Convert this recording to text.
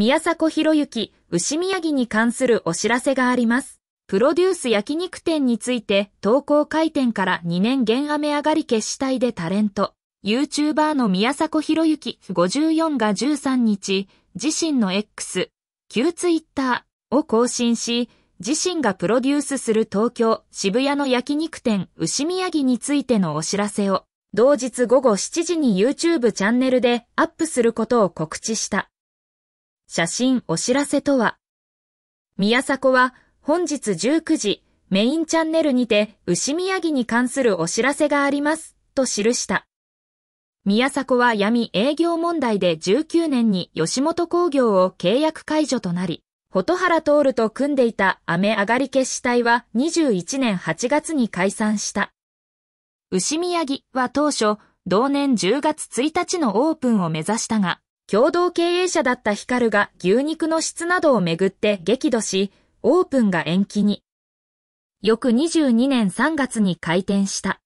宮迫博之、牛宮城に関するお知らせがあります。プロデュース焼肉店について投稿開店から2年現雨上がり決死体でタレント、YouTuber の宮迫博之54が13日、自身の X、旧 Twitter を更新し、自身がプロデュースする東京渋谷の焼肉店牛宮城についてのお知らせを同日午後7時に YouTube チャンネルでアップすることを告知した。写真お知らせとは、宮迫は本日19時メインチャンネルにて牛宮城に関するお知らせがありますと記した。宮迫は闇営業問題で19年に吉本工業を契約解除となり、蛍原徹と組んでいた雨上がり決死隊は21年8月に解散した。牛宮城は当初、同年10月1日のオープンを目指したが、共同経営者だったヒカルが牛肉の質などをめぐって激怒し、オープンが延期に。翌22年3月に開店した。